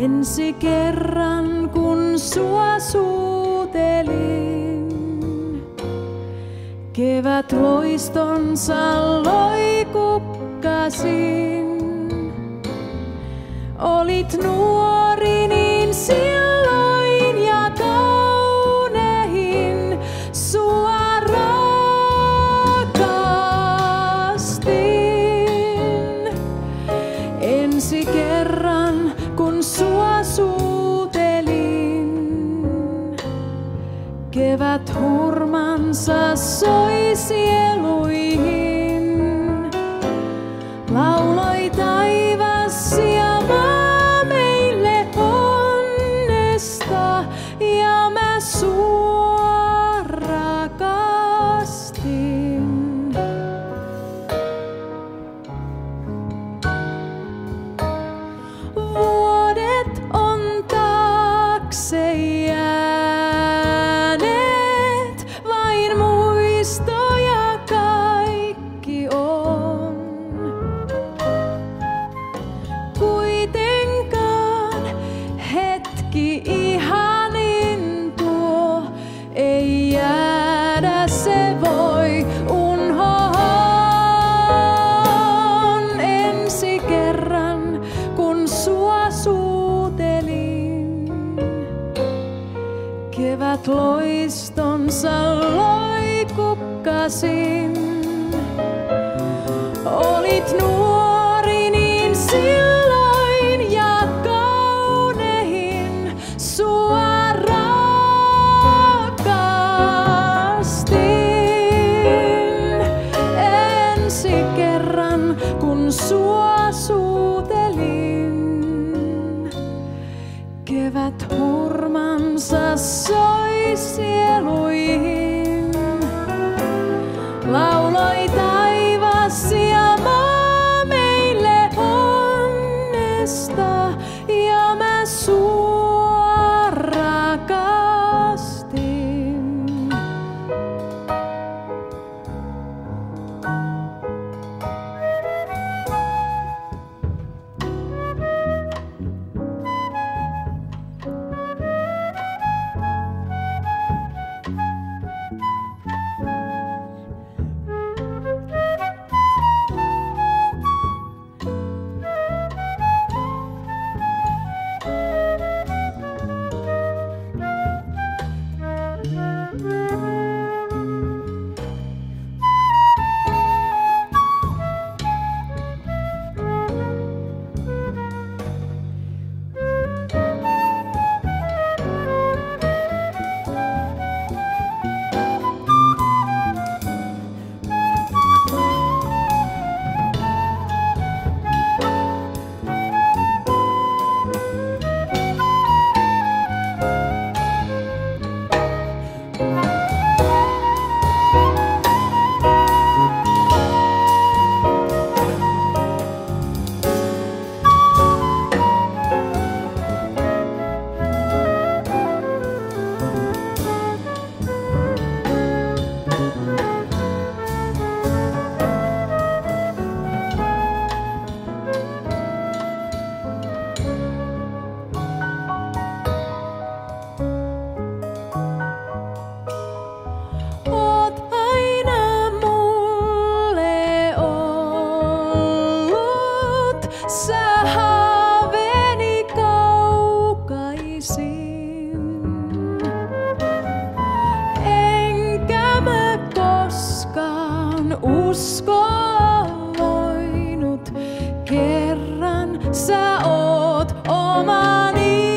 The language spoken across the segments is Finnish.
Ensi kerran kun sua suutelin, kevät loistonsa loikukkasin. Olit nuori niin silloin ja kaunein sua rakastin. Ensi kerran kun sua suutelin, kevät hurmansa soi sieluihin. Loistonsa loi kukkasin. Olit nuori koskaan uskoa voinut, kerran sä oot omani.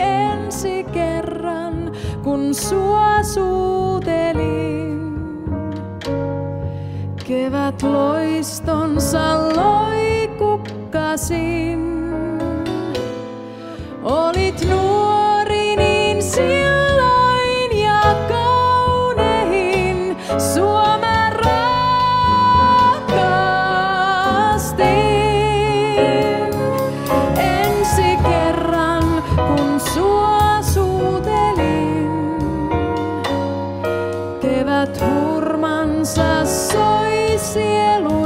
Ensi kerran, kun sua suutelin, kevät loistonsa loi kukkasin. cielo.